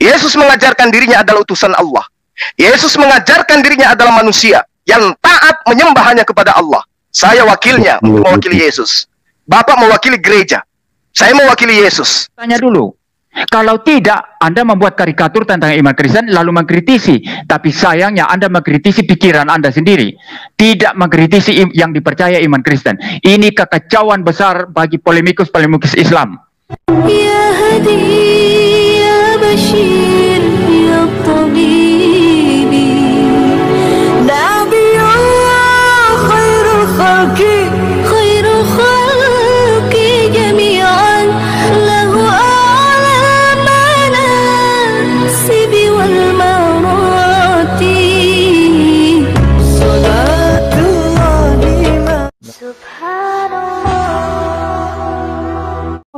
Yesus mengajarkan dirinya adalah utusan Allah. Yesus mengajarkan dirinya adalah manusia yang taat menyembah hanya kepada Allah. Saya wakilnya untuk mewakili Yesus. Bapak mewakili gereja. Saya mewakili Yesus. Tanya dulu. Kalau tidak, Anda membuat karikatur tentang iman Kristen lalu mengkritisi. Tapi sayangnya Anda mengkritisi pikiran Anda sendiri. Tidak mengkritisi yang dipercaya iman Kristen. Ini kekacauan besar bagi polemikus-polemikus Islam. Ya hadi, ya bashir, ya tabibi. Nabi Allah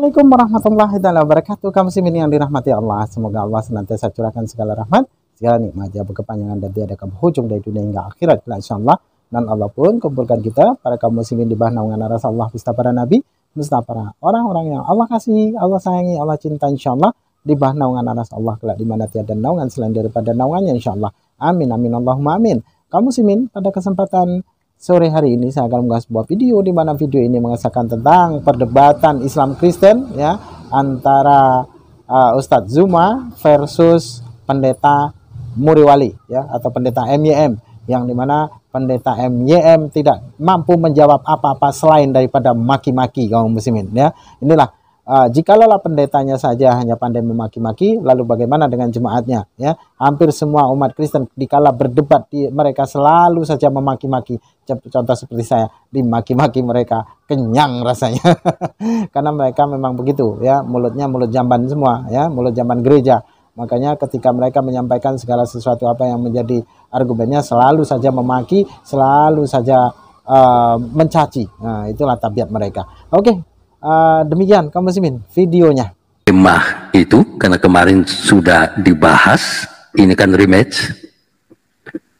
Assalamualaikum warahmatullahi wabarakatuh. Kamu muslimin yang dirahmati Allah Semoga Allah senantiasa curahkan segala rahmat Segala nikmat jabah kepanjangan dan tiada hujung dari dunia hingga akhirat. InsyaAllah Dan Allah pun kumpulkan kita Para kaum muslimin di bawah naungan arah Allah Bista para nabi Bista para orang-orang yang Allah kasih Allah sayangi, Allah cinta insyaAllah Di bawah naungan arah Allah Kelak di mana tiada naungan selain daripada naungannya insyaAllah. Amin amin Allahumma amin. Kaum muslimin pada kesempatan Sore hari ini saya akan mengulas sebuah video di mana video ini mengesahkan tentang perdebatan Islam Kristen ya antara uh, Ustadz Zuma versus pendeta Muriwali ya atau pendeta MYM yang di mana pendeta MYM tidak mampu menjawab apa-apa selain daripada maki-maki kaum muslimin ya. Inilah Uh, jikalau pendetanya saja hanya pandai memaki-maki, lalu bagaimana dengan jemaatnya? Ya, hampir semua umat Kristen dikala berdebat, di, mereka selalu saja memaki-maki. Contoh seperti saya, dimaki-maki mereka kenyang rasanya, karena mereka memang begitu, ya, mulutnya mulut jamban semua, ya, mulut jamban gereja. Makanya ketika mereka menyampaikan segala sesuatu apa yang menjadi argumennya, selalu saja memaki, selalu saja uh, mencaci. Nah, itulah tabiat mereka. Oke, okay, Uh, demikian kaum muslimin videonya. Kemah itu karena kemarin sudah dibahas, ini kan rematch.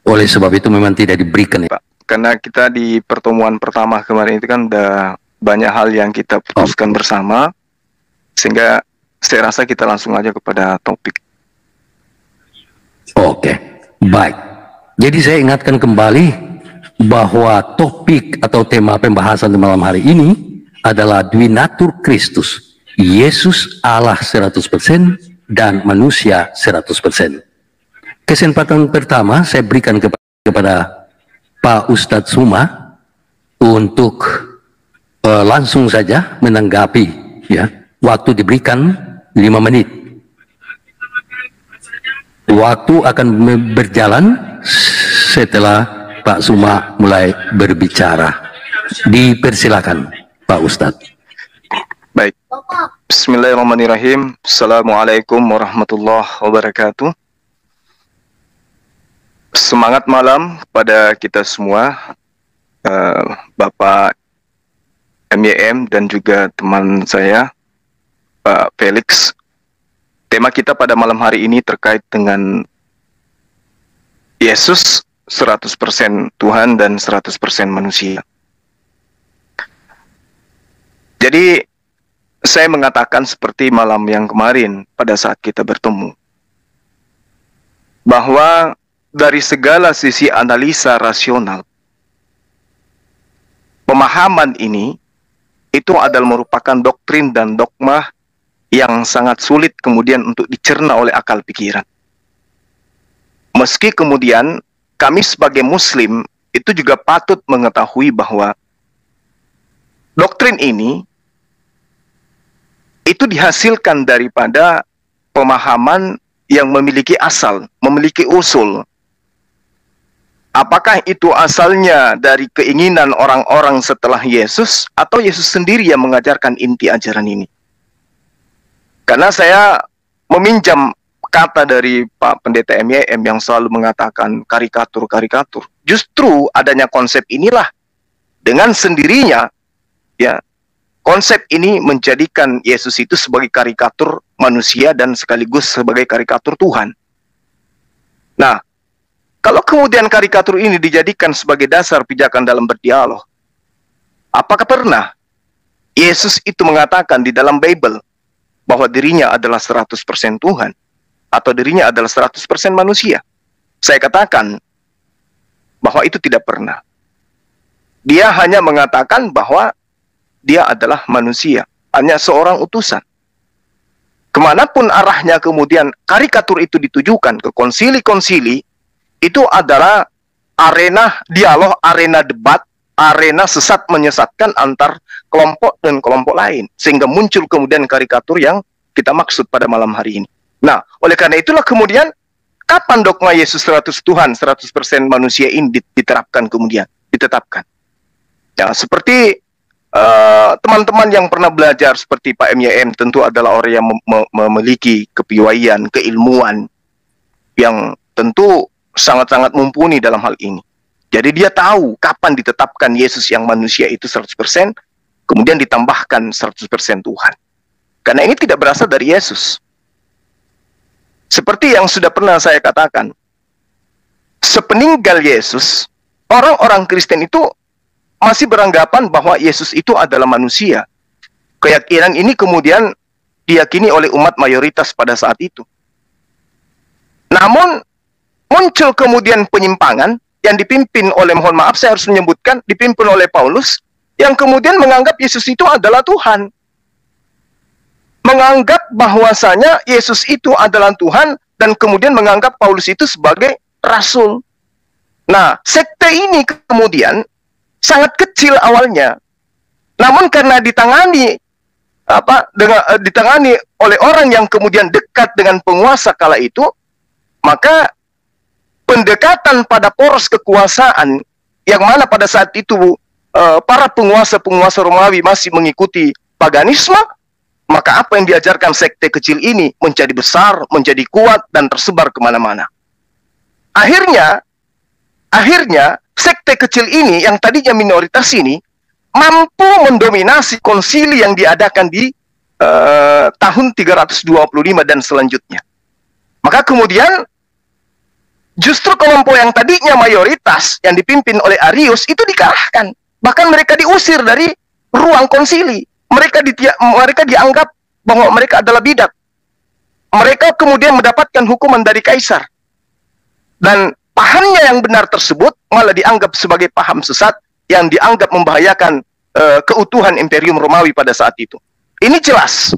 Oleh sebab itu memang tidak diberikan. Pak, karena kita di pertemuan pertama kemarin itu kan udah banyak hal yang kita putuskan oh. bersama, sehingga saya rasa kita langsung aja kepada topik. Oke, baik. Jadi saya ingatkan kembali bahwa topik atau tema pembahasan di malam hari ini adalah Dwinatur Kristus. Yesus Allah 100% dan manusia 100%. Kesempatan pertama saya berikan kepada Pak Ustadz Suma untuk uh, langsung saja menanggapi ya. Waktu diberikan 5 menit. Waktu akan berjalan setelah Pak Suma mulai berbicara. Dipersilakan. Pak Ustadz. Baik. Bismillahirrahmanirrahim. Assalamualaikum warahmatullahi wabarakatuh. Semangat malam pada kita semua, uh, Bapak MYM dan juga teman saya, Pak Felix. Tema kita pada malam hari ini terkait dengan Yesus 100% Tuhan dan 100% manusia. Jadi saya mengatakan seperti malam yang kemarin pada saat kita bertemu bahwa dari segala sisi analisa rasional pemahaman ini itu adalah merupakan doktrin dan dogma yang sangat sulit kemudian untuk dicerna oleh akal pikiran. Meski kemudian kami sebagai muslim itu juga patut mengetahui bahwa doktrin ini itu dihasilkan daripada pemahaman yang memiliki asal, memiliki usul. Apakah itu asalnya dari keinginan orang-orang setelah Yesus atau Yesus sendiri yang mengajarkan inti ajaran ini? Karena saya meminjam kata dari Pak Pendeta MYM yang selalu mengatakan karikatur-karikatur. Justru adanya konsep inilah dengan sendirinya ya Konsep ini menjadikan Yesus itu sebagai karikatur manusia dan sekaligus sebagai karikatur Tuhan. Nah, kalau kemudian karikatur ini dijadikan sebagai dasar pijakan dalam berdialog, apakah pernah Yesus itu mengatakan di dalam Bible bahwa dirinya adalah 100% Tuhan? atau dirinya adalah 100% manusia. Saya katakan bahwa itu tidak pernah. Dia hanya mengatakan bahwa dia adalah manusia, hanya seorang utusan. Ke mana pun arahnya kemudian karikatur itu ditujukan ke konsili-konsili, itu adalah arena dialog, arena debat, arena sesat menyesatkan antar kelompok dan kelompok lain. Sehingga muncul kemudian karikatur yang kita maksud pada malam hari ini. Nah, oleh karena itulah kemudian kapan dogma Yesus 100 Tuhan, 100% manusia ini diterapkan kemudian, ditetapkan. Ya, seperti teman-teman uh, yang pernah belajar seperti Pak MYM tentu adalah orang yang mem memiliki kepiawaian, keilmuan yang tentu sangat-sangat mumpuni dalam hal ini. Jadi dia tahu kapan ditetapkan Yesus yang manusia itu 100%, kemudian ditambahkan 100% Tuhan. Karena ini tidak berasal dari Yesus. Seperti yang sudah pernah saya katakan, sepeninggal Yesus, orang-orang Kristen itu masih beranggapan bahwa Yesus itu adalah manusia. Keyakinan ini kemudian diyakini oleh umat mayoritas pada saat itu. Namun muncul kemudian penyimpangan yang dipimpin oleh mohon maaf saya harus menyebutkan dipimpin oleh Paulus yang kemudian menganggap Yesus itu adalah Tuhan. Menganggap bahwasanya Yesus itu adalah Tuhan dan kemudian menganggap Paulus itu sebagai rasul. Nah, sekte ini kemudian sangat kecil awalnya. Namun karena ditangani apa dengan uh, ditangani oleh orang yang kemudian dekat dengan penguasa kala itu, maka pendekatan pada poros kekuasaan yang mana pada saat itu uh, para penguasa-penguasa Romawi masih mengikuti paganisme, maka apa yang diajarkan sekte kecil ini menjadi besar, menjadi kuat, dan tersebar ke mana-mana. Akhirnya, akhirnya sekte kecil ini yang tadinya minoritas ini mampu mendominasi konsili yang diadakan di uh, tahun 325 dan selanjutnya. Maka kemudian justru kelompok yang tadinya mayoritas yang dipimpin oleh Arius itu dikalahkan. Bahkan mereka diusir dari ruang konsili. Mereka di, mereka dianggap bahwa mereka adalah bidat. Mereka kemudian mendapatkan hukuman dari kaisar. Dan pahamnya yang benar tersebut malah dianggap sebagai paham sesat yang dianggap membahayakan uh, keutuhan Imperium Romawi pada saat itu. Ini jelas.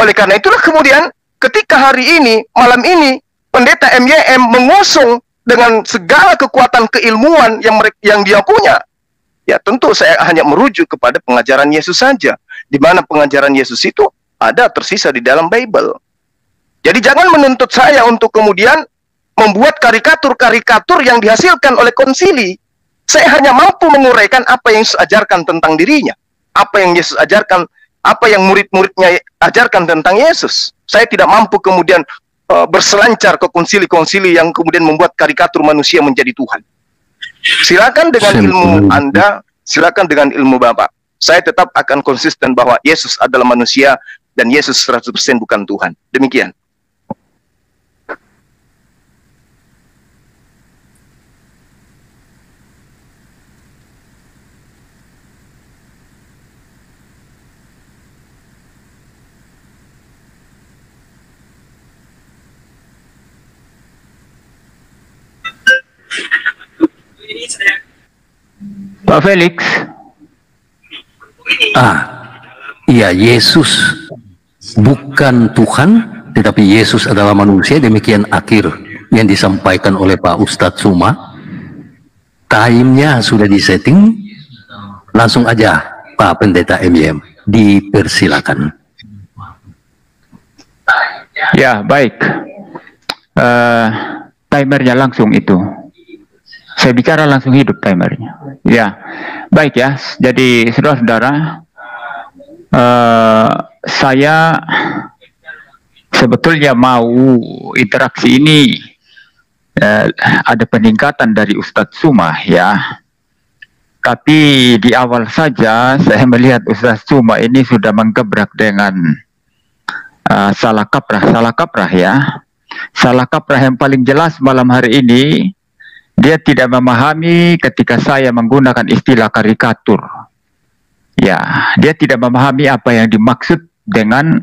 Oleh karena itulah kemudian ketika hari ini, malam ini, pendeta MYM mengusung dengan segala kekuatan keilmuan yang mereka, yang dia punya, ya tentu saya hanya merujuk kepada pengajaran Yesus saja, di mana pengajaran Yesus itu ada tersisa di dalam Bible. Jadi jangan menuntut saya untuk kemudian membuat karikatur-karikatur yang dihasilkan oleh konsili. Saya hanya mampu menguraikan apa yang Yesus ajarkan tentang dirinya. Apa yang Yesus ajarkan, apa yang murid-muridnya ajarkan tentang Yesus. Saya tidak mampu kemudian uh, berselancar ke konsili-konsili yang kemudian membuat karikatur manusia menjadi Tuhan. Silakan dengan ilmu Anda, silakan dengan ilmu Bapak. Saya tetap akan konsisten bahwa Yesus adalah manusia dan Yesus 100% bukan Tuhan. Demikian. Pak Felix. Ah, iya Yesus bukan Tuhan, tetapi Yesus adalah manusia. Demikian akhir yang disampaikan oleh Pak Ustadz Suma. Timenya sudah disetting. Langsung aja Pak Pendeta MYM dipersilakan. Ya baik. Uh, timernya langsung itu. Saya bicara langsung hidup timernya. Ya, baik ya. Jadi saudara-saudara, uh, saya sebetulnya mau interaksi ini uh, ada peningkatan dari Ustadz Sumah ya. Tapi di awal saja saya melihat Ustadz Sumah ini sudah menggebrak dengan uh, salah kaprah, salah kaprah ya. Salah kaprah yang paling jelas malam hari ini dia tidak memahami ketika saya menggunakan istilah karikatur. Ya, dia tidak memahami apa yang dimaksud dengan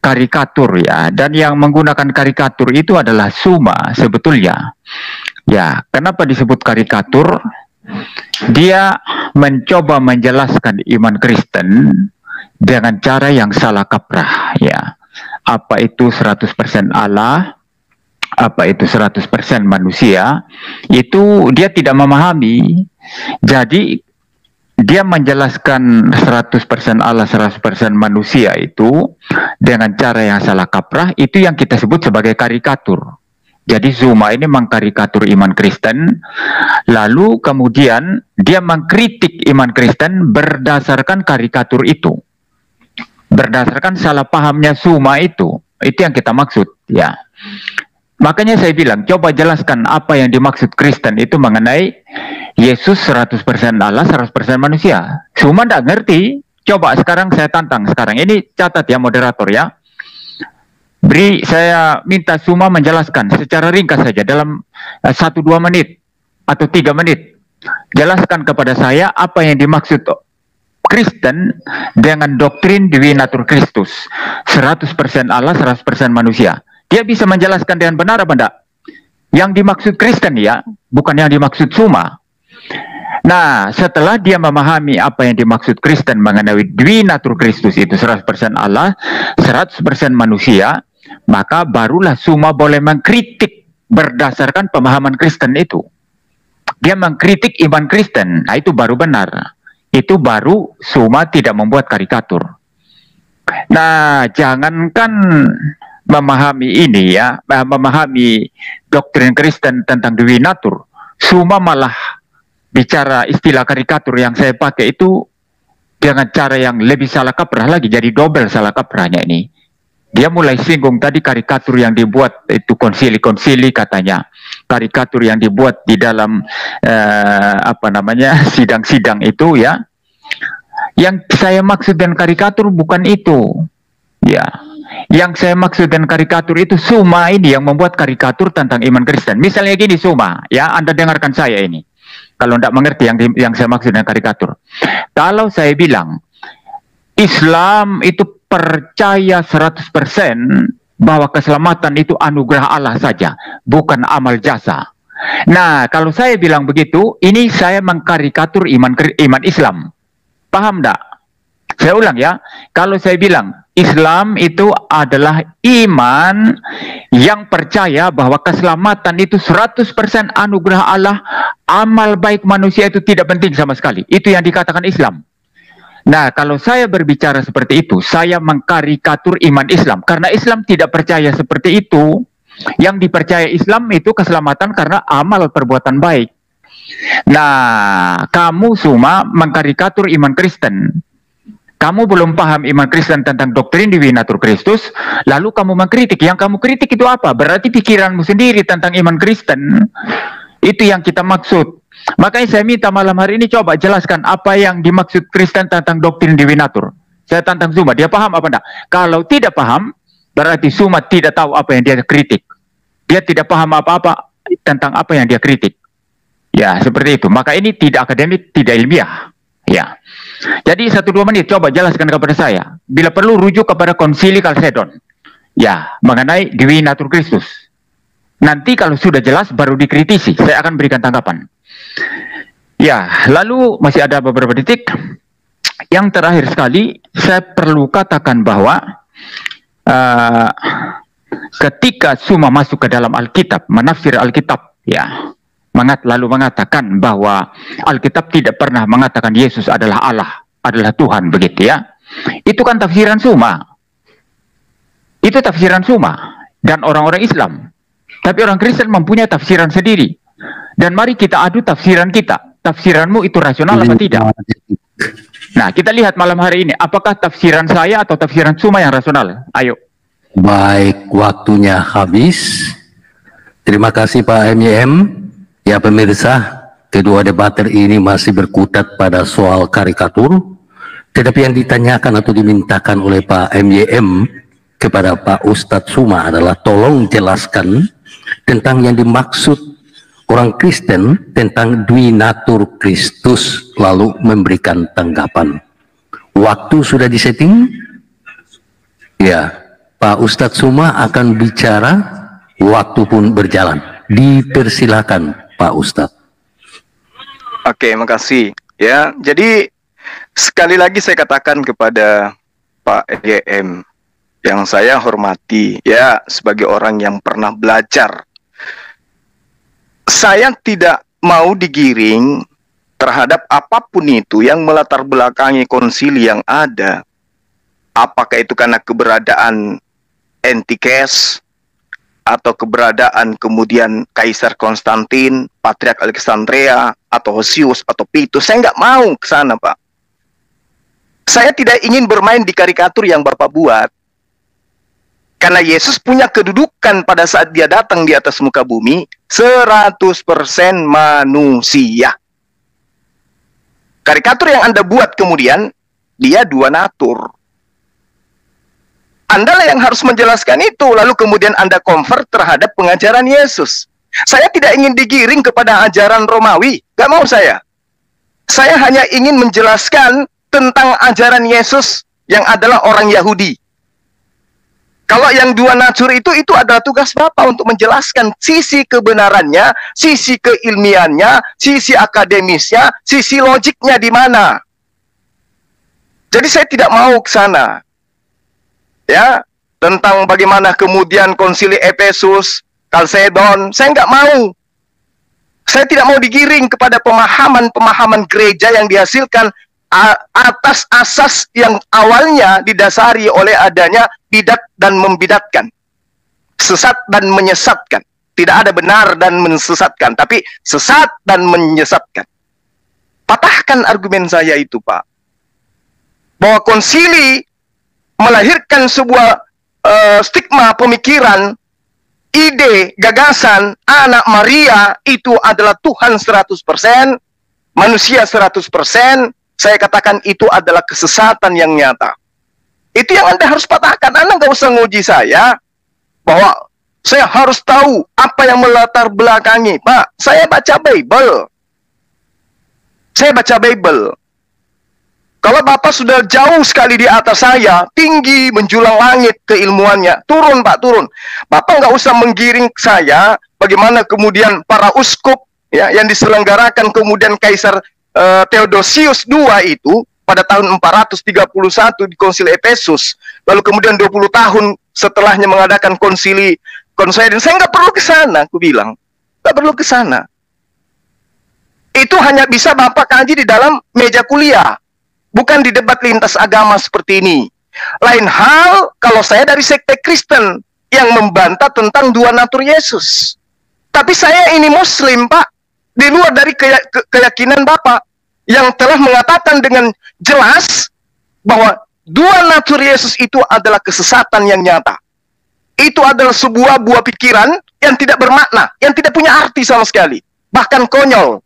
karikatur ya. Dan yang menggunakan karikatur itu adalah Suma sebetulnya. Ya kenapa disebut karikatur? Dia mencoba menjelaskan iman Kristen dengan cara yang salah kaprah ya. Apa itu 100% Allah apa itu 100% manusia itu dia tidak memahami. Jadi dia menjelaskan 100% Allah 100% manusia itu dengan cara yang salah kaprah itu yang kita sebut sebagai karikatur. Jadi Zuma ini mengkarikatur iman Kristen lalu kemudian dia mengkritik iman Kristen berdasarkan karikatur itu. Berdasarkan salah pahamnya Zuma itu. Itu yang kita maksud ya Makanya saya bilang, coba jelaskan apa yang dimaksud Kristen itu mengenai Yesus 100% Allah, 100% manusia. Cuma tidak ngerti. Coba sekarang saya tantang sekarang. Ini catat ya moderator ya. Beri saya minta Suma menjelaskan secara ringkas saja dalam eh, satu dua menit atau tiga menit. Jelaskan kepada saya apa yang dimaksud Kristen dengan doktrin Dewi Natur Kristus. 100% Allah, 100% manusia. Dia bisa menjelaskan dengan benar apa enggak? Yang dimaksud Kristen ya, bukan yang dimaksud Suma. Nah, setelah dia memahami apa yang dimaksud Kristen mengenai Dwi Natur Kristus itu 100% Allah, 100% manusia, maka barulah Suma boleh mengkritik berdasarkan pemahaman Kristen itu. Dia mengkritik iman Kristen, nah itu baru benar. Itu baru Suma tidak membuat karikatur. Nah, jangankan memahami ini ya, memahami doktrin Kristen tentang Dewi Natur, Suma malah bicara istilah karikatur yang saya pakai itu dengan cara yang lebih salah kaprah lagi, jadi double salah kaprahnya ini. Dia mulai singgung tadi karikatur yang dibuat itu konsili-konsili katanya, karikatur yang dibuat di dalam eh, apa namanya sidang-sidang itu ya. Yang saya maksud dengan karikatur bukan itu, ya yang saya maksud dengan karikatur itu Suma ini yang membuat karikatur tentang iman Kristen. Misalnya gini Suma, ya Anda dengarkan saya ini. Kalau tidak mengerti yang yang saya maksud dengan karikatur. Kalau saya bilang Islam itu percaya 100% bahwa keselamatan itu anugerah Allah saja, bukan amal jasa. Nah, kalau saya bilang begitu, ini saya mengkarikatur iman iman Islam. Paham tidak? Saya ulang ya, kalau saya bilang Islam itu adalah iman yang percaya bahwa keselamatan itu 100% anugerah Allah, amal baik manusia itu tidak penting sama sekali. Itu yang dikatakan Islam. Nah, kalau saya berbicara seperti itu, saya mengkarikatur iman Islam karena Islam tidak percaya seperti itu. Yang dipercaya Islam itu keselamatan karena amal perbuatan baik. Nah, kamu semua mengkarikatur iman Kristen kamu belum paham iman Kristen tentang doktrin Dewi Natur Kristus, lalu kamu mengkritik. Yang kamu kritik itu apa? Berarti pikiranmu sendiri tentang iman Kristen. Itu yang kita maksud. Makanya saya minta malam hari ini coba jelaskan apa yang dimaksud Kristen tentang doktrin Dewi Natur. Saya tantang Suma, dia paham apa enggak? Kalau tidak paham, berarti Suma tidak tahu apa yang dia kritik. Dia tidak paham apa-apa tentang apa yang dia kritik. Ya, seperti itu. Maka ini tidak akademik, tidak ilmiah. Ya. Jadi satu dua menit coba jelaskan kepada saya. Bila perlu rujuk kepada konsili Kalsedon. Ya, mengenai Dewi Natur Kristus. Nanti kalau sudah jelas baru dikritisi. Saya akan berikan tanggapan. Ya, lalu masih ada beberapa detik. Yang terakhir sekali, saya perlu katakan bahwa uh, ketika Suma masuk ke dalam Alkitab, menafsir Alkitab, ya, mengat lalu mengatakan bahwa Alkitab tidak pernah mengatakan Yesus adalah Allah, adalah Tuhan begitu ya. Itu kan tafsiran Suma. Itu tafsiran Suma dan orang-orang Islam. Tapi orang Kristen mempunyai tafsiran sendiri. Dan mari kita adu tafsiran kita. Tafsiranmu itu rasional atau tidak? Nah, kita lihat malam hari ini apakah tafsiran saya atau tafsiran Suma yang rasional? Ayo. Baik, waktunya habis. Terima kasih Pak MYM. Ya pemirsa, kedua debater ini masih berkutat pada soal karikatur, tetapi yang ditanyakan atau dimintakan oleh Pak MYM kepada Pak Ustadz Suma adalah tolong jelaskan tentang yang dimaksud orang Kristen tentang Dwi Natur Kristus lalu memberikan tanggapan. Waktu sudah disetting? Ya, Pak Ustadz Suma akan bicara, waktu pun berjalan. Dipersilakan Pak Ustadz. Oke, makasih. Ya, jadi sekali lagi saya katakan kepada Pak EGM yang saya hormati, ya sebagai orang yang pernah belajar, saya tidak mau digiring terhadap apa pun itu yang melatar belakangi konsili yang ada. Apakah itu karena keberadaan Antikes atau keberadaan kemudian Kaisar Konstantin, Patriark Alexandria, atau Hosius, atau Pitus. Saya nggak mau ke sana, Pak. Saya tidak ingin bermain di karikatur yang Bapak buat. Karena Yesus punya kedudukan pada saat dia datang di atas muka bumi, 100% manusia. Karikatur yang Anda buat kemudian, dia dua natur. Anda yang harus menjelaskan itu, lalu kemudian Anda convert terhadap pengajaran Yesus. Saya tidak ingin digiring kepada ajaran Romawi, gak mau saya. Saya hanya ingin menjelaskan tentang ajaran Yesus yang adalah orang Yahudi. Kalau yang dua natur itu, itu adalah tugas Bapak untuk menjelaskan sisi kebenarannya, sisi keilmiannya, sisi akademisnya, sisi logiknya di mana. Jadi saya tidak mau ke sana ya tentang bagaimana kemudian konsili Efesus, Kalsedon, saya nggak mau. Saya tidak mau digiring kepada pemahaman-pemahaman gereja yang dihasilkan atas asas yang awalnya didasari oleh adanya bidat dan membidatkan. Sesat dan menyesatkan. Tidak ada benar dan mensesatkan, tapi sesat dan menyesatkan. Patahkan argumen saya itu, Pak. Bahwa konsili melahirkan sebuah uh, stigma pemikiran, ide, gagasan anak Maria itu adalah Tuhan 100%, manusia 100%, saya katakan itu adalah kesesatan yang nyata. Itu yang Anda harus patahkan. Anda nggak usah nguji saya bahwa saya harus tahu apa yang melatar belakangi. Pak, saya baca Bible. Saya baca Bible. Kalau Bapak sudah jauh sekali di atas saya, tinggi menjulang langit keilmuannya, turun Pak, turun. Bapak nggak usah menggiring saya bagaimana kemudian para uskup ya yang diselenggarakan kemudian Kaisar uh, Theodosius II itu pada tahun 431 di konsili Efesus, lalu kemudian 20 tahun setelahnya mengadakan konsili konsili. Saya nggak perlu ke sana, aku bilang. Nggak perlu ke sana. Itu hanya bisa Bapak kaji di dalam meja kuliah bukan di debat lintas agama seperti ini. Lain hal kalau saya dari sekte Kristen yang membantah tentang dua natur Yesus. Tapi saya ini muslim, Pak. Di luar dari keyakinan Bapak yang telah mengatakan dengan jelas bahwa dua natur Yesus itu adalah kesesatan yang nyata. Itu adalah sebuah buah pikiran yang tidak bermakna, yang tidak punya arti sama sekali. Bahkan konyol.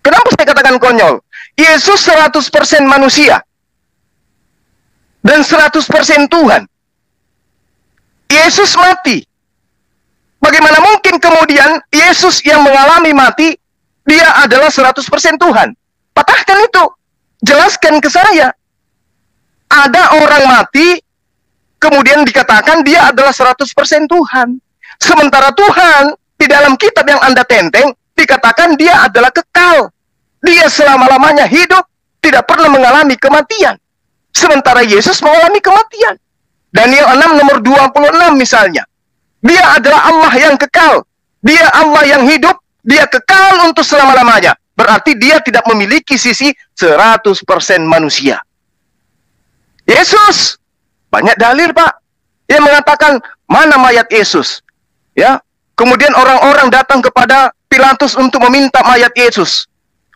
Kenapa saya katakan konyol? Yesus 100% manusia dan 100% Tuhan. Yesus mati. Bagaimana mungkin kemudian Yesus yang mengalami mati, dia adalah 100% Tuhan? Patahkan itu. Jelaskan ke saya. Ada orang mati, kemudian dikatakan dia adalah 100% Tuhan. Sementara Tuhan, di dalam kitab yang Anda tenteng, dikatakan dia adalah kekal. Dia selama-lamanya hidup, tidak pernah mengalami kematian. Sementara Yesus mengalami kematian. Daniel 6 nomor 26 misalnya. Dia adalah Allah yang kekal. Dia Allah yang hidup. Dia kekal untuk selama-lamanya. Berarti dia tidak memiliki sisi 100% manusia. Yesus. Banyak dalil Pak. Yang mengatakan mana mayat Yesus. Ya, Kemudian orang-orang datang kepada Pilatus untuk meminta mayat Yesus.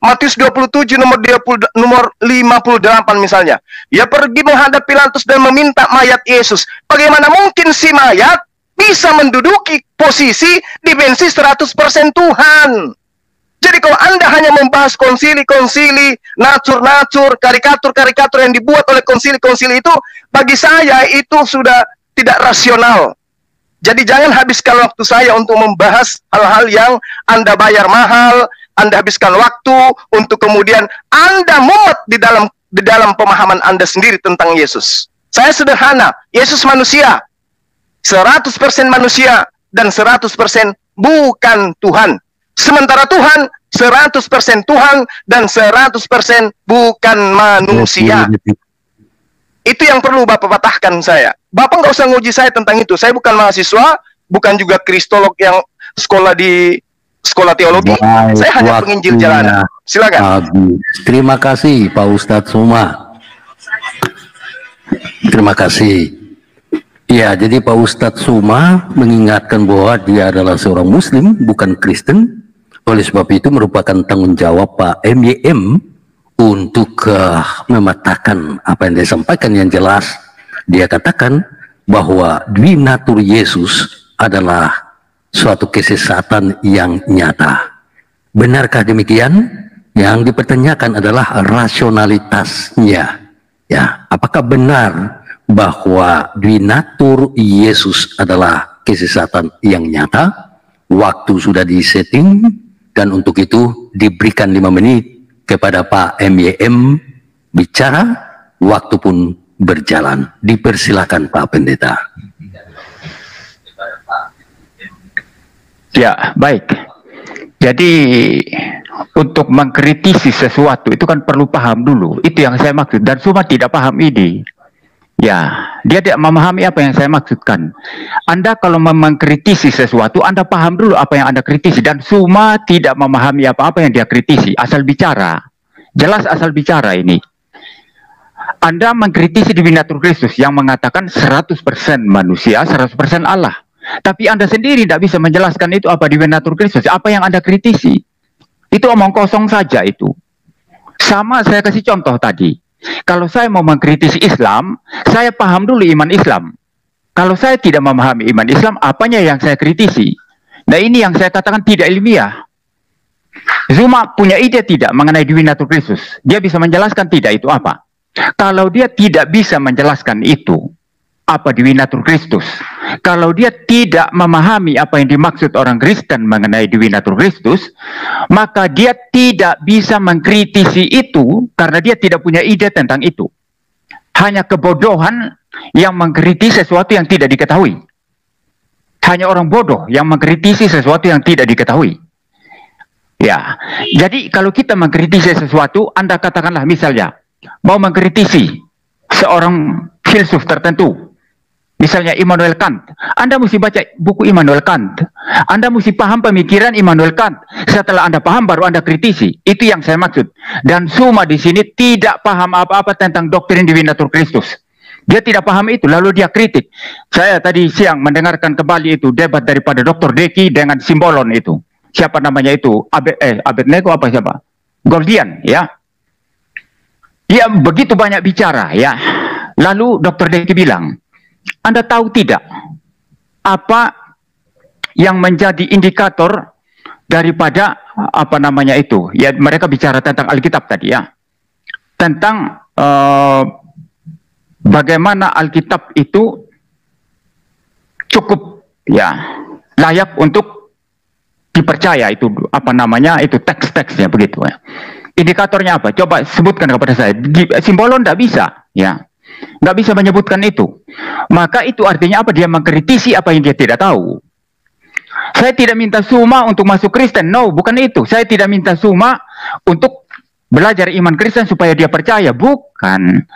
Matius 27 nomor 20, nomor 58 misalnya. Ia pergi menghadap Pilatus dan meminta mayat Yesus. Bagaimana mungkin si mayat bisa menduduki posisi dimensi 100% Tuhan? Jadi kalau Anda hanya membahas konsili-konsili, natur-natur, karikatur-karikatur yang dibuat oleh konsili-konsili itu, bagi saya itu sudah tidak rasional. Jadi jangan habiskan waktu saya untuk membahas hal-hal yang Anda bayar mahal, anda habiskan waktu untuk kemudian Anda mumet di dalam di dalam pemahaman Anda sendiri tentang Yesus. Saya sederhana, Yesus manusia. 100% manusia dan 100% bukan Tuhan. Sementara Tuhan 100% Tuhan dan 100% bukan manusia. Itu yang perlu Bapak patahkan saya. Bapak nggak usah nguji saya tentang itu. Saya bukan mahasiswa, bukan juga kristolog yang sekolah di sekolah teologi. Baik, saya hanya penginjil jalanan. Silakan. Habis. Terima kasih Pak Ustadz Suma. Terima kasih. Ya, jadi Pak Ustadz Suma mengingatkan bahwa dia adalah seorang Muslim, bukan Kristen. Oleh sebab itu merupakan tanggung jawab Pak MYM untuk uh, mematahkan apa yang dia sampaikan yang jelas. Dia katakan bahwa dwi natur Yesus adalah suatu kesesatan yang nyata. Benarkah demikian? Yang dipertanyakan adalah rasionalitasnya. Ya, apakah benar bahwa natur Yesus adalah kesesatan yang nyata? Waktu sudah disetting dan untuk itu diberikan lima menit kepada Pak MYM bicara, waktu pun berjalan. Dipersilakan Pak Pendeta. Ya, baik. Jadi untuk mengkritisi sesuatu itu kan perlu paham dulu. Itu yang saya maksud. Dan semua tidak paham ini. Ya, dia tidak memahami apa yang saya maksudkan. Anda kalau mengkritisi sesuatu, Anda paham dulu apa yang Anda kritisi. Dan semua tidak memahami apa-apa yang dia kritisi. Asal bicara. Jelas asal bicara ini. Anda mengkritisi di Kristus yang mengatakan 100% manusia, 100% Allah. Tapi Anda sendiri tidak bisa menjelaskan itu apa di Natur Kristus, apa yang Anda kritisi. Itu omong kosong saja itu. Sama saya kasih contoh tadi. Kalau saya mau mengkritisi Islam, saya paham dulu iman Islam. Kalau saya tidak memahami iman Islam, apanya yang saya kritisi? Nah ini yang saya katakan tidak ilmiah. Zuma punya ide tidak mengenai Dewi Natur Kristus. Dia bisa menjelaskan tidak itu apa. Kalau dia tidak bisa menjelaskan itu, apa Natur Kristus. Kalau dia tidak memahami apa yang dimaksud orang Kristen mengenai Natur Kristus, maka dia tidak bisa mengkritisi itu karena dia tidak punya ide tentang itu. Hanya kebodohan yang mengkritisi sesuatu yang tidak diketahui. Hanya orang bodoh yang mengkritisi sesuatu yang tidak diketahui. Ya, jadi kalau kita mengkritisi sesuatu, Anda katakanlah misalnya, mau mengkritisi seorang filsuf tertentu, Misalnya Immanuel Kant. Anda mesti baca buku Immanuel Kant. Anda mesti paham pemikiran Immanuel Kant. Setelah Anda paham baru Anda kritisi. Itu yang saya maksud. Dan Suma di sini tidak paham apa-apa tentang doktrin Divinatur Kristus. Dia tidak paham itu, lalu dia kritik. Saya tadi siang mendengarkan kembali itu debat daripada Dr. Deki dengan Simbolon itu. Siapa namanya itu? Abed, eh, Abednego apa siapa? Gordian, ya. Dia begitu banyak bicara, ya. Lalu Dr. Deki bilang, anda tahu tidak apa yang menjadi indikator daripada apa namanya itu? Ya mereka bicara tentang Alkitab tadi ya. Tentang uh, bagaimana Alkitab itu cukup ya layak untuk dipercaya itu apa namanya itu teks-teksnya begitu ya. Indikatornya apa? Coba sebutkan kepada saya. Simbolon tidak bisa ya nggak bisa menyebutkan itu. Maka itu artinya apa? Dia mengkritisi apa yang dia tidak tahu. Saya tidak minta Suma untuk masuk Kristen. No, bukan itu. Saya tidak minta Suma untuk belajar iman Kristen supaya dia percaya. Bukan.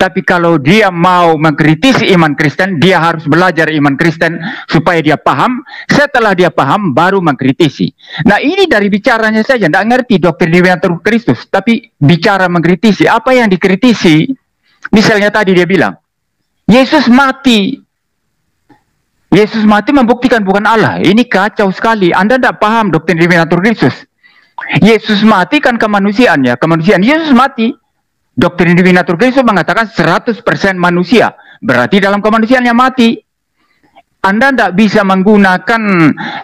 Tapi kalau dia mau mengkritisi iman Kristen, dia harus belajar iman Kristen supaya dia paham. Setelah dia paham, baru mengkritisi. Nah ini dari bicaranya saja. Tidak ngerti doktrin Kristus. Tapi bicara mengkritisi. Apa yang dikritisi? Misalnya tadi dia bilang, Yesus mati. Yesus mati membuktikan bukan Allah. Ini kacau sekali. Anda tidak paham doktrin Divinatur Kristus. Yesus mati kan kemanusiaannya. Kemanusiaan Yesus mati. Doktrin Divinatur Kristus mengatakan 100% manusia. Berarti dalam kemanusiaannya mati. Anda tidak bisa menggunakan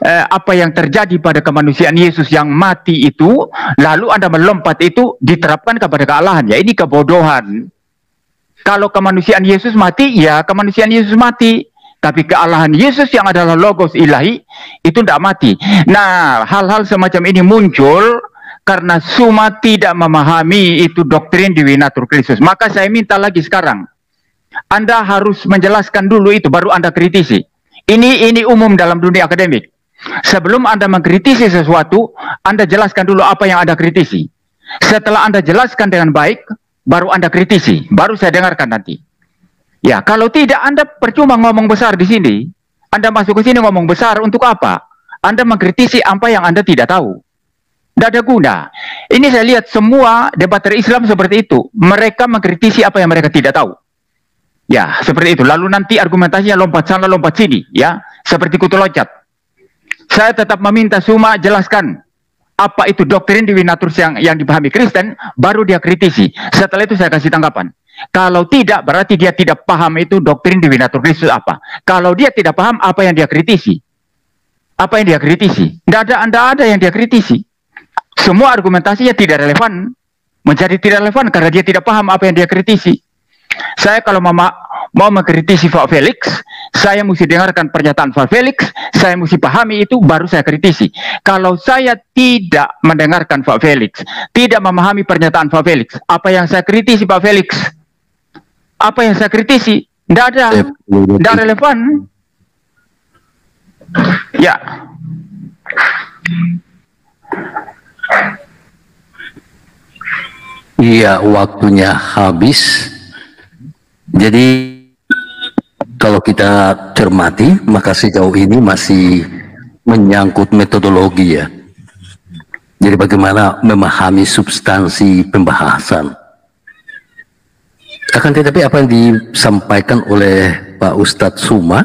eh, apa yang terjadi pada kemanusiaan Yesus yang mati itu, lalu Anda melompat itu diterapkan kepada kealahan. Ya ini kebodohan. Kalau kemanusiaan Yesus mati, ya kemanusiaan Yesus mati. Tapi kealahan Yesus yang adalah logos ilahi itu tidak mati. Nah, hal-hal semacam ini muncul karena Suma tidak memahami itu doktrin di Natur Kristus. Maka saya minta lagi sekarang, Anda harus menjelaskan dulu itu baru Anda kritisi. Ini ini umum dalam dunia akademik. Sebelum Anda mengkritisi sesuatu, Anda jelaskan dulu apa yang Anda kritisi. Setelah Anda jelaskan dengan baik, baru Anda kritisi, baru saya dengarkan nanti. Ya, kalau tidak Anda percuma ngomong besar di sini. Anda masuk ke sini ngomong besar untuk apa? Anda mengkritisi apa yang Anda tidak tahu. Tidak ada guna. Ini saya lihat semua debater Islam seperti itu. Mereka mengkritisi apa yang mereka tidak tahu. Ya, seperti itu. Lalu nanti argumentasinya lompat sana, lompat sini. Ya, seperti kutu loncat. Saya tetap meminta Suma jelaskan apa itu doktrin di Winaturus yang, yang dipahami Kristen, baru dia kritisi. Setelah itu saya kasih tanggapan. Kalau tidak, berarti dia tidak paham itu doktrin di Winatur Kristus apa. Kalau dia tidak paham, apa yang dia kritisi? Apa yang dia kritisi? Tidak ada, anda ada yang dia kritisi semua argumentasinya tidak relevan, menjadi tidak relevan karena dia tidak paham apa yang dia kritisi. Saya kalau mama mau mengkritisi Pak Felix, saya mesti dengarkan pernyataan Pak Felix, saya mesti pahami itu, baru saya kritisi. Kalau saya tidak mendengarkan Pak Felix, tidak memahami pernyataan Pak Felix, apa yang saya kritisi Pak Felix? Apa yang saya kritisi? Tidak ada, tidak relevan. Ya. Iya, waktunya habis. Jadi kalau kita cermati, maka sejauh ini masih menyangkut metodologi ya. Jadi bagaimana memahami substansi pembahasan. Akan tetapi apa yang disampaikan oleh Pak Ustadz Suma,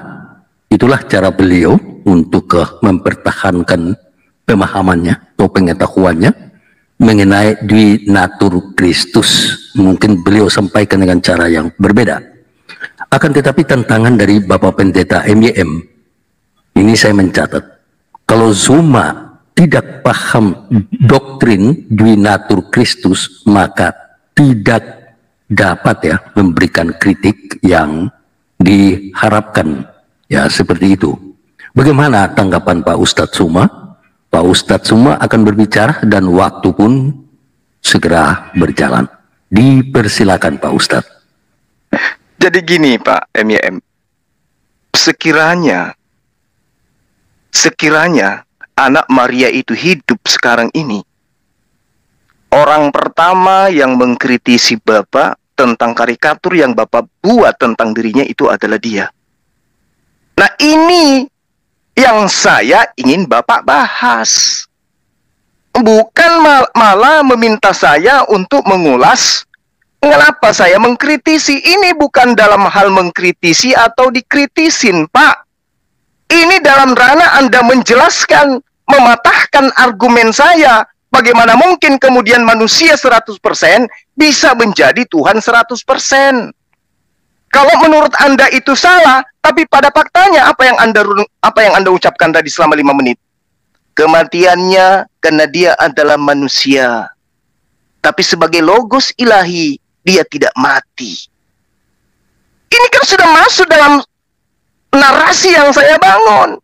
itulah cara beliau untuk mempertahankan pemahamannya atau pengetahuannya mengenai dwi natur Kristus mungkin beliau sampaikan dengan cara yang berbeda akan tetapi tantangan dari Bapak Pendeta MYM ini saya mencatat kalau Zuma tidak paham doktrin dwi natur Kristus maka tidak dapat ya memberikan kritik yang diharapkan ya seperti itu bagaimana tanggapan Pak Ustadz Suma Pak Ustadz semua akan berbicara dan waktu pun segera berjalan. Dipersilakan Pak Ustadz. Jadi gini Pak MYM, sekiranya, sekiranya anak Maria itu hidup sekarang ini, orang pertama yang mengkritisi Bapak tentang karikatur yang Bapak buat tentang dirinya itu adalah dia. Nah ini yang saya ingin Bapak bahas. Bukan mal malah meminta saya untuk mengulas mengapa saya mengkritisi. Ini bukan dalam hal mengkritisi atau dikritisin, Pak. Ini dalam ranah Anda menjelaskan, mematahkan argumen saya. Bagaimana mungkin kemudian manusia 100% bisa menjadi Tuhan 100%? Kalau menurut Anda itu salah, tapi pada faktanya apa yang Anda apa yang Anda ucapkan tadi selama lima menit? Kematiannya karena dia adalah manusia. Tapi sebagai logos ilahi, dia tidak mati. Ini kan sudah masuk dalam narasi yang saya bangun.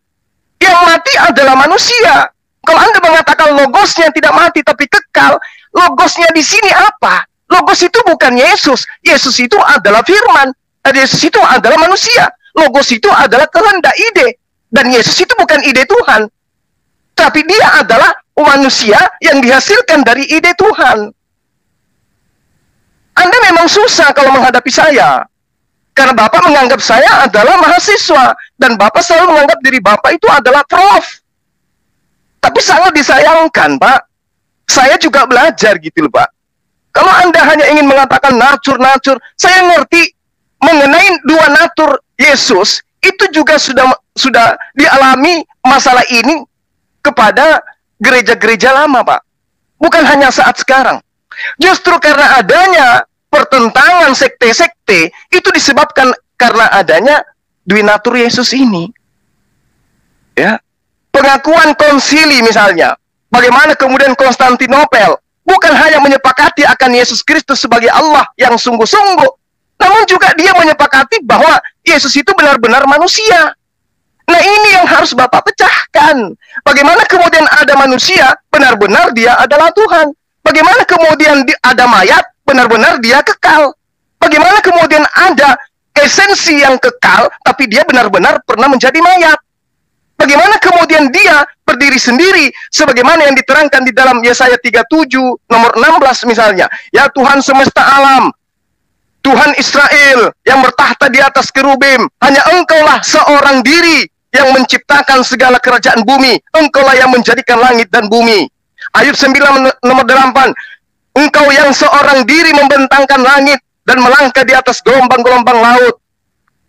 Yang mati adalah manusia. Kalau Anda mengatakan logosnya tidak mati tapi kekal, logosnya di sini apa? Logos itu bukan Yesus. Yesus itu adalah firman. Yesus itu adalah manusia. Logos itu adalah kehendak ide. Dan Yesus itu bukan ide Tuhan. Tapi dia adalah manusia yang dihasilkan dari ide Tuhan. Anda memang susah kalau menghadapi saya. Karena Bapak menganggap saya adalah mahasiswa. Dan Bapak selalu menganggap diri Bapak itu adalah prof. Tapi sangat disayangkan, Pak. Saya juga belajar gitu Pak. Kalau Anda hanya ingin mengatakan nacur-nacur, saya ngerti mengenai dua natur Yesus itu juga sudah sudah dialami masalah ini kepada gereja-gereja lama, Pak. Bukan hanya saat sekarang. Justru karena adanya pertentangan sekte-sekte itu disebabkan karena adanya dua natur Yesus ini. Ya. Pengakuan konsili misalnya. Bagaimana kemudian Konstantinopel bukan hanya menyepakati akan Yesus Kristus sebagai Allah yang sungguh-sungguh, namun juga dia menyepakati bahwa Yesus itu benar-benar manusia. Nah ini yang harus Bapak pecahkan. Bagaimana kemudian ada manusia, benar-benar dia adalah Tuhan. Bagaimana kemudian ada mayat, benar-benar dia kekal. Bagaimana kemudian ada esensi yang kekal, tapi dia benar-benar pernah menjadi mayat. Bagaimana kemudian dia berdiri sendiri sebagaimana yang diterangkan di dalam Yesaya 37 nomor 16 misalnya. Ya Tuhan semesta alam, Tuhan Israel yang bertahta di atas kerubim, hanya engkaulah seorang diri yang menciptakan segala kerajaan bumi. Engkaulah yang menjadikan langit dan bumi. Ayub 9 nomor 8. Engkau yang seorang diri membentangkan langit dan melangkah di atas gelombang-gelombang laut.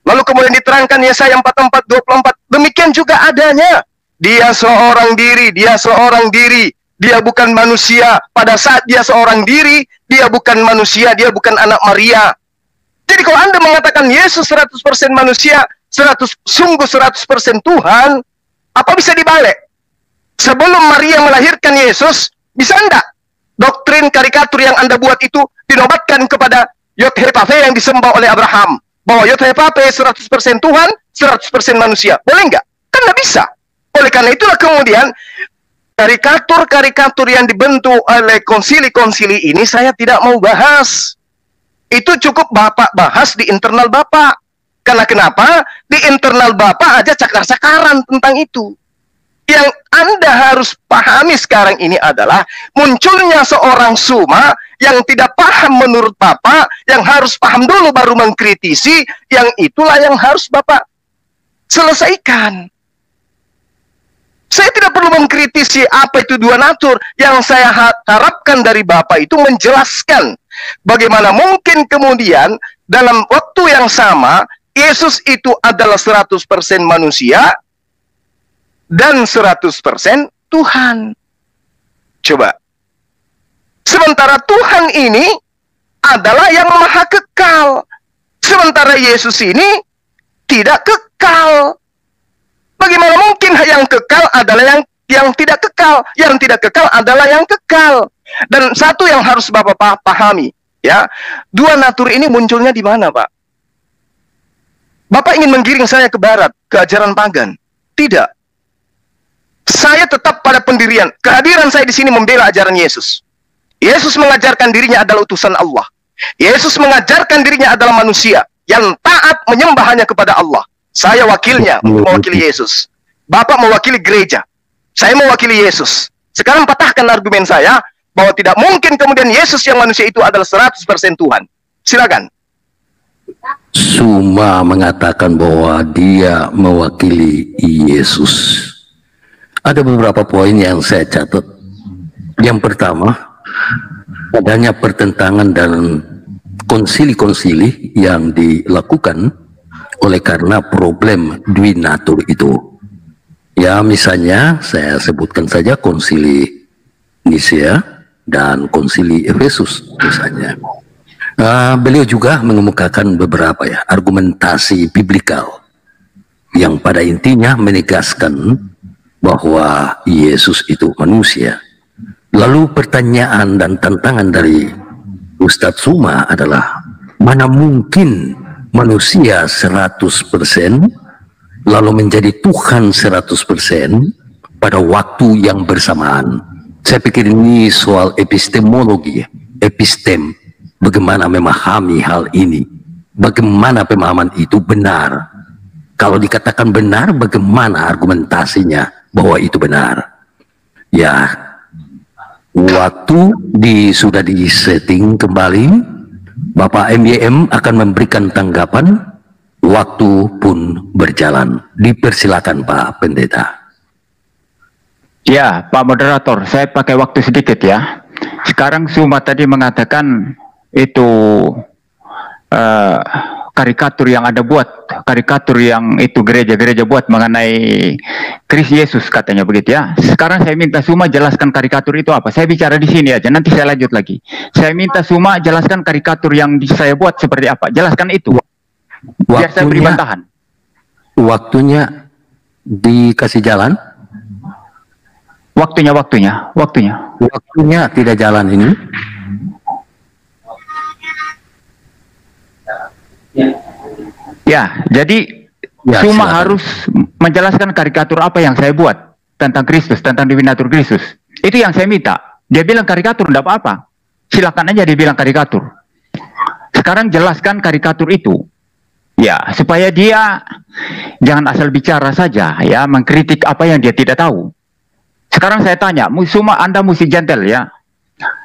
Lalu kemudian diterangkan Yesaya 44 24. Demikian juga adanya. Dia seorang diri, dia seorang diri. Dia bukan manusia. Pada saat dia seorang diri, dia bukan manusia, dia bukan anak Maria. Jadi kalau Anda mengatakan Yesus 100% manusia, 100 sungguh 100% Tuhan, apa bisa dibalik? Sebelum Maria melahirkan Yesus, bisa enggak doktrin karikatur yang Anda buat itu dinobatkan kepada Yothepave yang disembah oleh Abraham? Bahwa Yothepave 100% Tuhan, 100% manusia. Boleh enggak? Kan enggak bisa. Oleh karena itulah kemudian karikatur-karikatur yang dibentuk oleh konsili-konsili ini saya tidak mau bahas. Itu cukup Bapak bahas di internal Bapak. Karena kenapa? Di internal Bapak aja cakar-cakaran tentang itu. Yang Anda harus pahami sekarang ini adalah munculnya seorang Suma yang tidak paham menurut Bapak, yang harus paham dulu baru mengkritisi, yang itulah yang harus Bapak selesaikan. Saya tidak perlu mengkritisi apa itu dua natur. Yang saya harapkan dari Bapak itu menjelaskan bagaimana mungkin kemudian dalam waktu yang sama Yesus itu adalah 100% manusia dan 100% Tuhan. Coba. Sementara Tuhan ini adalah yang maha kekal. Sementara Yesus ini tidak kekal. Bagaimana mungkin yang kekal adalah yang yang tidak kekal, yang tidak kekal adalah yang kekal. Dan satu yang harus Bapak pahami, ya, dua natur ini munculnya di mana, Pak? Bapak ingin menggiring saya ke barat, ke ajaran pagan. Tidak. Saya tetap pada pendirian. Kehadiran saya di sini membela ajaran Yesus. Yesus mengajarkan dirinya adalah utusan Allah. Yesus mengajarkan dirinya adalah manusia yang taat menyembah hanya kepada Allah. Saya wakilnya mewakili Yesus. Bapak mewakili gereja. Saya mewakili Yesus. Sekarang patahkan argumen saya bahwa tidak mungkin kemudian Yesus yang manusia itu adalah 100% Tuhan. Silakan. Suma mengatakan bahwa dia mewakili Yesus. Ada beberapa poin yang saya catat. Yang pertama, adanya pertentangan dalam konsili-konsili yang dilakukan oleh karena problem dwi natur itu. Ya misalnya saya sebutkan saja konsili Nicea dan konsili Efesus misalnya. Uh, beliau juga mengemukakan beberapa ya argumentasi biblikal yang pada intinya menegaskan bahwa Yesus itu manusia. Lalu pertanyaan dan tantangan dari Ustadz Suma adalah mana mungkin manusia 100% lalu menjadi Tuhan 100% pada waktu yang bersamaan. Saya pikir ini soal epistemologi, epistem bagaimana memahami hal ini, bagaimana pemahaman itu benar. Kalau dikatakan benar, bagaimana argumentasinya bahwa itu benar? Ya, waktu di sudah disetting kembali, Bapak MYM akan memberikan tanggapan, waktu pun berjalan. Dipersilakan Pak Pendeta. Ya, Pak Moderator, saya pakai waktu sedikit ya. Sekarang Suma tadi mengatakan itu uh, karikatur yang ada buat, karikatur yang itu gereja-gereja buat mengenai Kristus Yesus katanya begitu ya. Sekarang saya minta Suma jelaskan karikatur itu apa. Saya bicara di sini aja, nanti saya lanjut lagi. Saya minta Suma jelaskan karikatur yang saya buat seperti apa. Jelaskan itu. Biar saya beri bantahan. Waktunya dikasih jalan? Waktunya, waktunya, waktunya. Waktunya tidak jalan ini. Ya, jadi ya, cuma silakan. harus menjelaskan karikatur apa yang saya buat tentang Kristus, tentang Divinatur Kristus. Itu yang saya minta. Dia bilang karikatur, tidak apa-apa. Silakan aja dia bilang karikatur. Sekarang jelaskan karikatur itu. Ya, supaya dia jangan asal bicara saja ya, mengkritik apa yang dia tidak tahu. Sekarang saya tanya, semua Anda mesti gentle ya.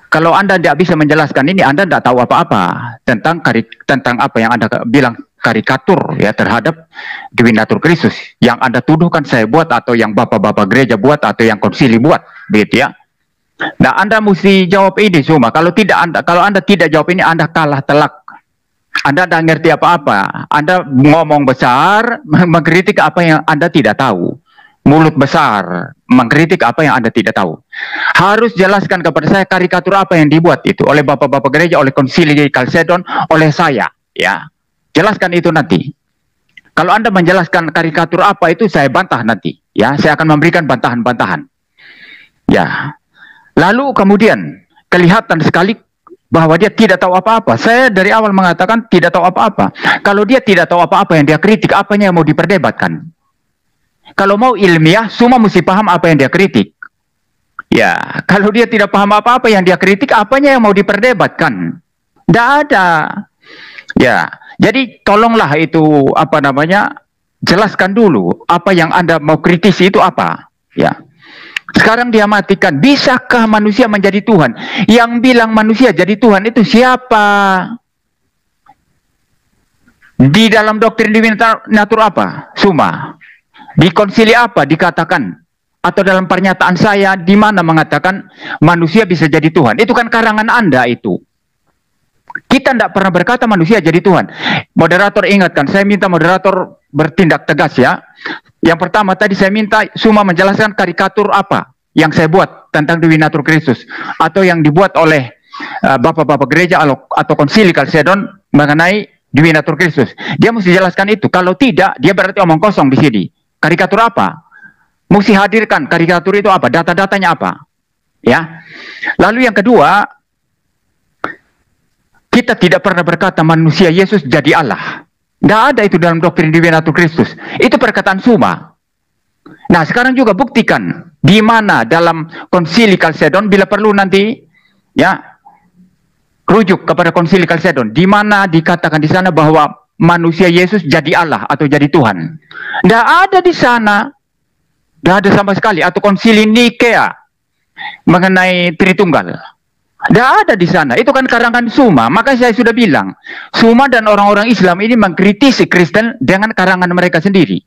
Kalau Anda tidak bisa menjelaskan ini, Anda tidak tahu apa-apa tentang tentang apa yang Anda bilang karikatur ya terhadap Dewi Natur Kristus yang Anda tuduhkan saya buat atau yang bapak-bapak gereja buat atau yang konsili buat, begitu ya. Nah, Anda mesti jawab ini semua. Kalau tidak Anda kalau Anda tidak jawab ini, Anda kalah telak anda tidak ngerti apa-apa. Anda ngomong besar, mengkritik apa yang Anda tidak tahu. Mulut besar, mengkritik apa yang Anda tidak tahu. Harus jelaskan kepada saya karikatur apa yang dibuat itu oleh bapak-bapak gereja, oleh konsili Kalsedon, oleh saya. Ya, jelaskan itu nanti. Kalau Anda menjelaskan karikatur apa itu saya bantah nanti. Ya, saya akan memberikan bantahan-bantahan. Ya. Lalu kemudian kelihatan sekali bahwa dia tidak tahu apa-apa. Saya dari awal mengatakan tidak tahu apa-apa. Kalau dia tidak tahu apa-apa yang dia kritik, apanya yang mau diperdebatkan? Kalau mau ilmiah, semua mesti paham apa yang dia kritik. Ya, kalau dia tidak paham apa-apa yang dia kritik, apanya yang mau diperdebatkan? Tidak ada. Ya, jadi tolonglah itu apa namanya, jelaskan dulu apa yang anda mau kritisi itu apa. Ya, sekarang dia matikan. Bisakah manusia menjadi Tuhan? Yang bilang manusia jadi Tuhan itu siapa? Di dalam doktrin natur apa? Suma. Di konsili apa dikatakan? Atau dalam pernyataan saya di mana mengatakan manusia bisa jadi Tuhan? Itu kan karangan Anda itu. Kita tidak pernah berkata manusia jadi Tuhan. Moderator ingatkan, saya minta moderator bertindak tegas ya. Yang pertama tadi saya minta Suma menjelaskan karikatur apa yang saya buat tentang Dewi Natur Kristus atau yang dibuat oleh uh, bapak-bapak gereja atau konsili Kalsedon mengenai Dewi Natur Kristus. Dia mesti jelaskan itu. Kalau tidak, dia berarti omong kosong di sini. Karikatur apa? Mesti hadirkan karikatur itu apa? Data-datanya apa? Ya. Lalu yang kedua, kita tidak pernah berkata manusia Yesus jadi Allah. Tidak ada itu dalam doktrin Divinatur Kristus. Itu perkataan Suma. Nah, sekarang juga buktikan di mana dalam konsili Kalsedon bila perlu nanti ya rujuk kepada konsili Kalsedon di mana dikatakan di sana bahwa manusia Yesus jadi Allah atau jadi Tuhan. Tidak ada di sana. Tidak ada sama sekali atau konsili Nikea mengenai Tritunggal. Tidak ada di sana. Itu kan karangan Suma. Maka saya sudah bilang, Suma dan orang-orang Islam ini mengkritisi Kristen dengan karangan mereka sendiri.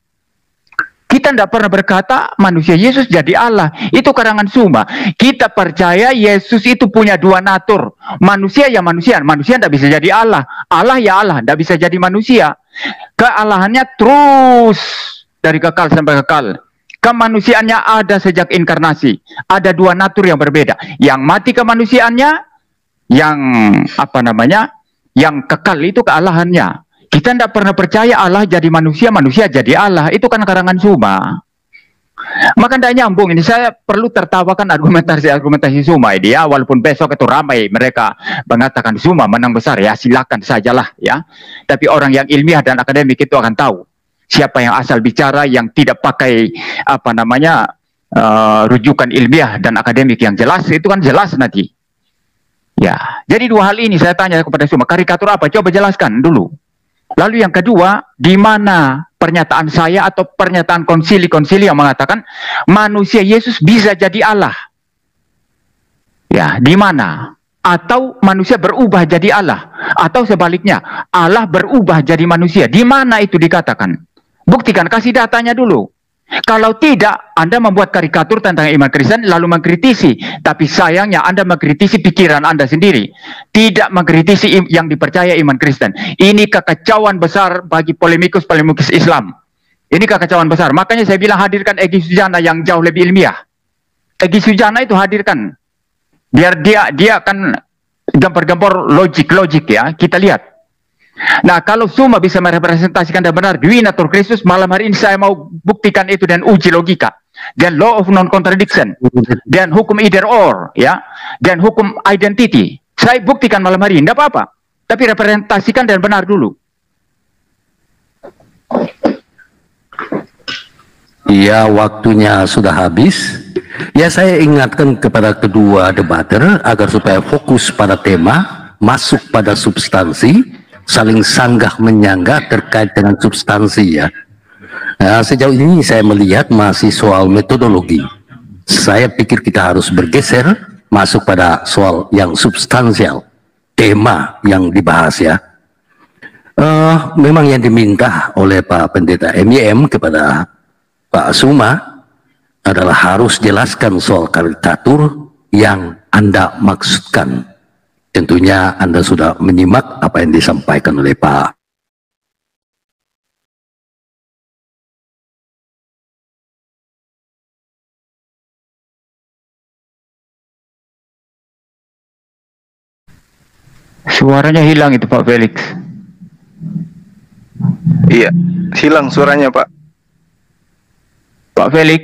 Kita tidak pernah berkata manusia Yesus jadi Allah. Itu karangan Suma. Kita percaya Yesus itu punya dua natur. Manusia ya manusia. Manusia tidak bisa jadi Allah. Allah ya Allah. Tidak bisa jadi manusia. Kealahannya terus dari kekal sampai kekal. Kemanusiaannya ada sejak inkarnasi. Ada dua natur yang berbeda. Yang mati kemanusiaannya, yang apa namanya, yang kekal itu kealahannya. Kita tidak pernah percaya Allah jadi manusia, manusia jadi Allah. Itu kan karangan Suma. Maka tidak nyambung ini. Saya perlu tertawakan argumentasi-argumentasi Suma ini ya. Walaupun besok itu ramai mereka mengatakan Suma menang besar ya silakan sajalah ya. Tapi orang yang ilmiah dan akademik itu akan tahu siapa yang asal bicara yang tidak pakai apa namanya uh, rujukan ilmiah dan akademik yang jelas itu kan jelas nanti. Ya, jadi dua hal ini saya tanya kepada semua karikatur apa? Coba jelaskan dulu. Lalu yang kedua, di mana pernyataan saya atau pernyataan konsili-konsili yang mengatakan manusia Yesus bisa jadi Allah? Ya, di mana? Atau manusia berubah jadi Allah? Atau sebaliknya, Allah berubah jadi manusia? Di mana itu dikatakan? Buktikan, kasih datanya dulu. Kalau tidak, Anda membuat karikatur tentang iman Kristen lalu mengkritisi. Tapi sayangnya Anda mengkritisi pikiran Anda sendiri. Tidak mengkritisi yang dipercaya iman Kristen. Ini kekacauan besar bagi polemikus-polemikus Islam. Ini kekacauan besar. Makanya saya bilang hadirkan Egi Sujana yang jauh lebih ilmiah. Egi Sujana itu hadirkan. Biar dia dia akan gempar-gempar logik-logik ya. Kita lihat. Nah, kalau semua bisa merepresentasikan dan benar Dwi Natur Kristus, malam hari ini saya mau buktikan itu dan uji logika. Dan law of non-contradiction. Dan hukum either or. ya Dan hukum identity. Saya buktikan malam hari ini, tidak apa-apa. Tapi representasikan dan benar dulu. Ya, waktunya sudah habis. Ya, saya ingatkan kepada kedua debater agar supaya fokus pada tema, masuk pada substansi, saling sanggah menyanggah terkait dengan substansi ya. Nah, sejauh ini saya melihat masih soal metodologi. Saya pikir kita harus bergeser masuk pada soal yang substansial, tema yang dibahas ya. Uh, memang yang diminta oleh Pak Pendeta MYM kepada Pak Suma adalah harus jelaskan soal karikatur yang Anda maksudkan. Tentunya Anda sudah menyimak apa yang disampaikan oleh Pak Suaranya hilang itu Pak Felix. Iya, hilang suaranya Pak. Pak Felix.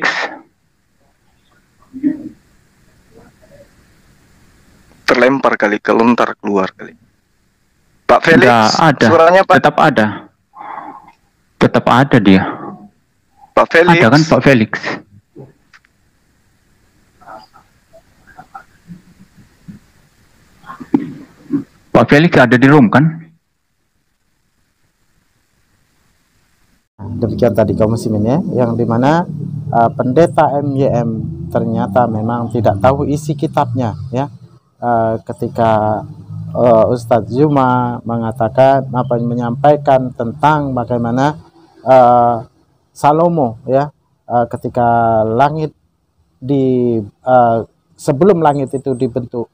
Terlempar kali, kelontar keluar kali. Pak Felix, Nggak ada. suaranya Pak. Tetap ada. Tetap ada dia. Pak Felix. Ada kan Pak Felix? Pak Felix ada di room kan? Demikian tadi kaum muslimin ya, yang di mana uh, pendeta MYM ternyata memang tidak tahu isi kitabnya ya. Uh, ketika uh, Ustadz Zuma mengatakan apa menyampaikan tentang bagaimana uh, Salomo ya uh, ketika langit di uh, sebelum langit itu dibentuk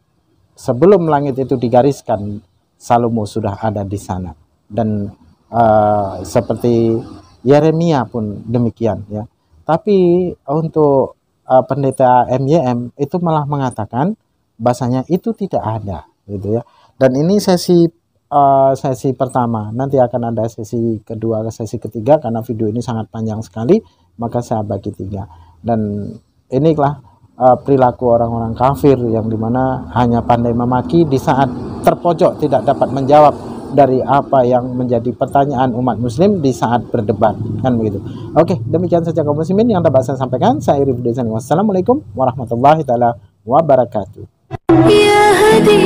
sebelum langit itu digariskan Salomo sudah ada di sana. Dan uh, seperti Yeremia pun demikian ya. Tapi untuk uh, pendeta MYM itu malah mengatakan bahasanya itu tidak ada gitu ya. Dan ini sesi uh, sesi pertama. Nanti akan ada sesi kedua sesi ketiga karena video ini sangat panjang sekali maka saya bagi tiga. Dan inilah uh, perilaku orang-orang kafir yang di mana hanya pandai memaki di saat terpojok tidak dapat menjawab dari apa yang menjadi pertanyaan umat muslim di saat berdebat kan begitu. Oke demikian saja kaum muslimin yang dapat saya sampaikan. Saya Irif Desani. Wassalamualaikum warahmatullahi taala wabarakatuh يا هدي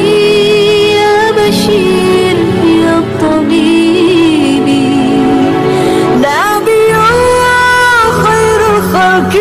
يا بشير يا الطبيب نبي خير الخلق